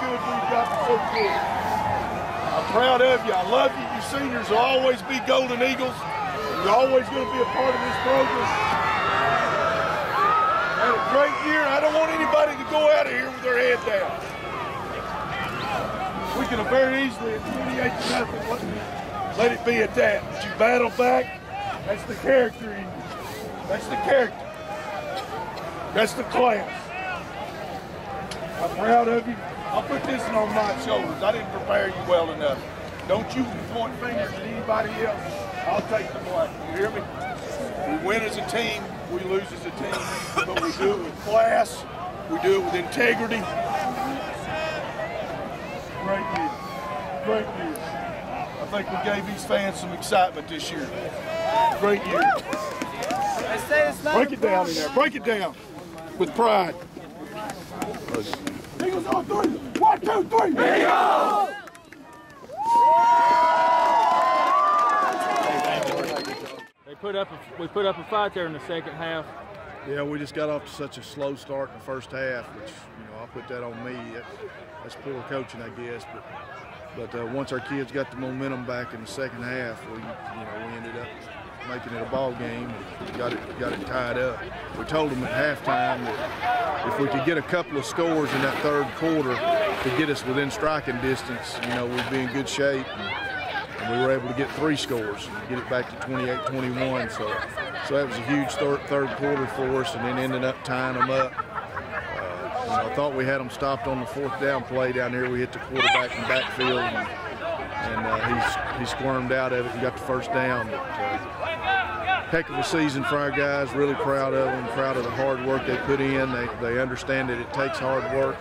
good. I'm proud of you. I love you. You seniors will always be Golden Eagles. You're always going to be a part of this program. Had a great year. I don't want anybody to go out of here with their head down. We can have very easily at 28 to nothing let, let it be at that. But you battle back. That's the character in you. That's the character. That's the class. I'm proud of you. I'll put this one on my shoulders. I didn't prepare you well enough. Don't you point fingers at anybody else. I'll take the blame. You hear me? We win as a team, we lose as a team, but we do it with class, we do it with integrity. Great year. Great year. I think we gave these fans some excitement this year. Great year. Break it down in there. Break it down with pride. Eagles on three. One, two, three. Eagles! They put up a, we put up a fight there in the second half. Yeah, we just got off to such a slow start in the first half, which you know I'll put that on me. That's, that's poor coaching, I guess. But but uh, once our kids got the momentum back in the second half, we you know we ended up making it a ball game got it got it tied up. We told them at halftime that if we could get a couple of scores in that third quarter to get us within striking distance, you know we'd be in good shape. And, and we were able to get three scores and get it back to 28-21. So, so that was a huge third, third quarter for us, and then ended up tying them up. Uh, I thought we had them stopped on the fourth down play down here. We hit the quarterback in the backfield, and, and uh, he squirmed out of it and got the first down. But, uh, heck of a season for our guys. Really proud of them. Proud of the hard work they put in. They, they understand that it takes hard work.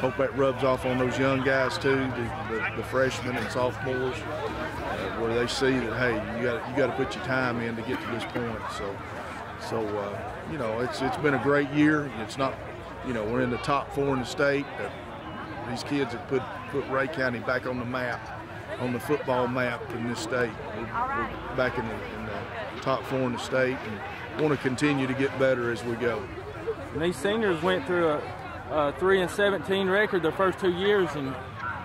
Hope that rubs off on those young guys too, the, the, the freshmen and sophomores, uh, where they see that hey, you got you got to put your time in to get to this point. So, so uh, you know, it's it's been a great year. It's not, you know, we're in the top four in the state. These kids have put put Rhea County back on the map, on the football map in this state. We're, we're back in the, in the top four in the state, and want to continue to get better as we go. And these seniors went through a, a three and 17 record the first two years and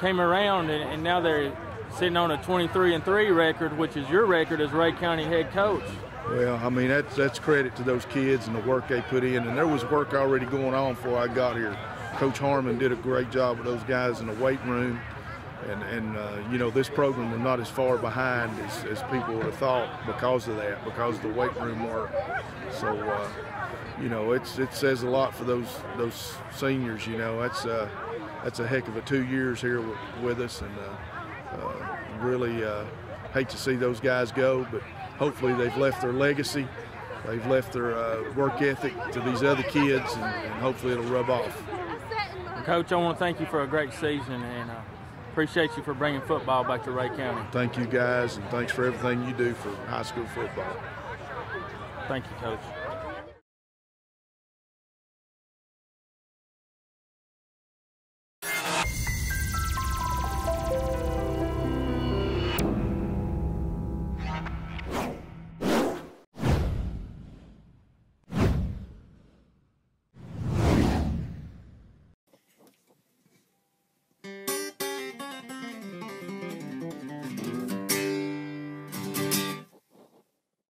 came around, and, and now they're sitting on a 23 and three record, which is your record as Rhea County head coach. Well, I mean that's that's credit to those kids and the work they put in, and there was work already going on before I got here. Coach Harmon did a great job with those guys in the weight room, and and uh, you know this program was not as far behind as, as people would have thought because of that, because of the weight room work. So. Uh, you know, it's it says a lot for those those seniors. You know, that's uh, that's a heck of a two years here with, with us, and uh, uh, really uh, hate to see those guys go, but hopefully they've left their legacy, they've left their work ethic to these other kids, and, and, hopefully it'll rub off. Coach, I want to thank you for a great season, and appreciate you for bringing football back to Rhea County. Thank you guys, and thanks for everything you do for high school football. Thank you, Coach.